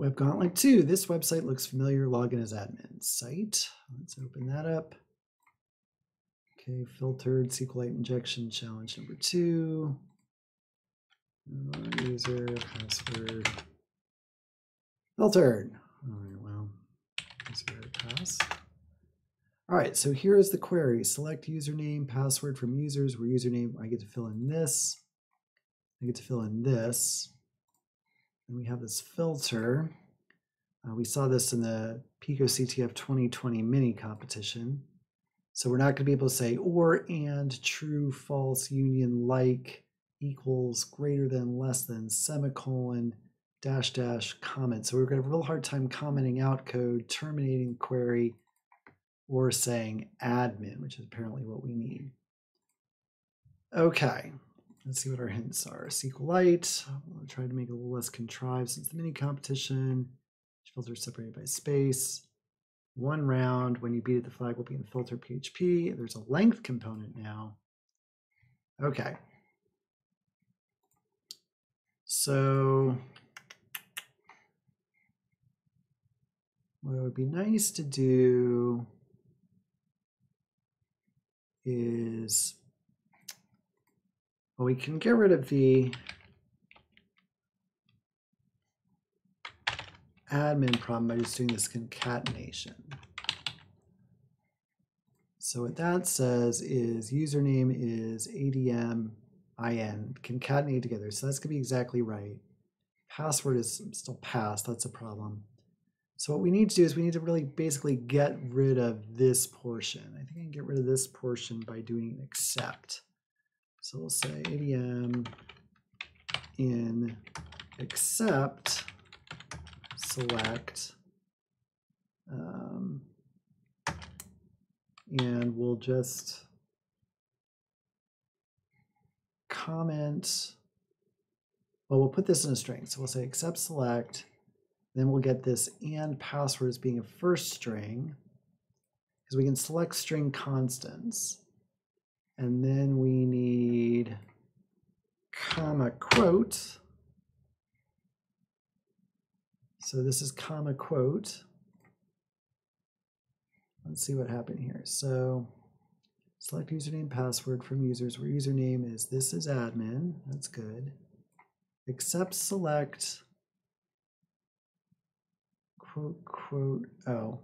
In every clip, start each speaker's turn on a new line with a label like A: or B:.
A: Web Gauntlet 2. This website looks familiar. Login as admin. Site. Let's open that up. Okay, filtered SQLite injection challenge number two. User password filtered. All right, well, user pass. All right, so here's the query. Select username, password from users, where username, I get to fill in this. I get to fill in this. And we have this filter. Uh, we saw this in the Pico CTF 2020 mini competition. So we're not going to be able to say or and true, false, union, like, equals, greater than, less than, semicolon, dash, dash, comment. So we're going to have a real hard time commenting out code, terminating query, or saying admin, which is apparently what we need. Okay, let's see what our hints are. SQLite, I'll try to make it a little less contrived since the mini competition. Filter separated by space one round. When you beat it, the flag will be in filter PHP. There's a length component now. Okay. So what would be nice to do is, well, we can get rid of the admin problem by just doing this concatenation. So what that says is username is adm in concatenate together. So that's gonna be exactly right. Password is still passed, that's a problem. So what we need to do is we need to really basically get rid of this portion. I think I can get rid of this portion by doing an except. So we'll say adm in except select. Um, and we'll just comment. Well, we'll put this in a string. So we'll say except select. Then we'll get this and password as being a first string because we can select string constants. And then we need comma quote So this is comma quote. Let's see what happened here. So select username password from users where username is this is admin. That's good. Except select quote quote oh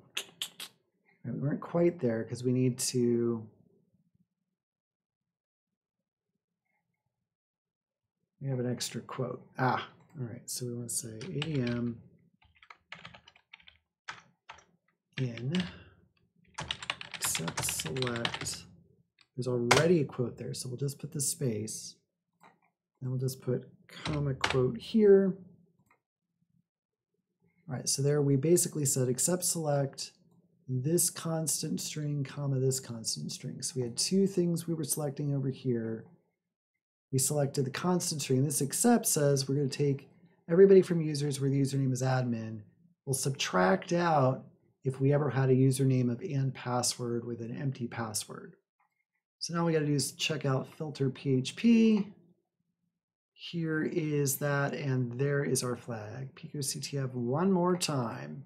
A: we weren't quite there because we need to we have an extra quote ah all right so we want to say adm in except select. There's already a quote there, so we'll just put the space. And we'll just put comma quote here. All right, so there we basically said except select this constant string, comma this constant string. So we had two things we were selecting over here. We selected the constant string. This except says we're going to take everybody from users where the username is admin. We'll subtract out if we ever had a username of and password with an empty password. So now we got to do is check out filter PHP. Here is that, and there is our flag. PicoCTF one more time.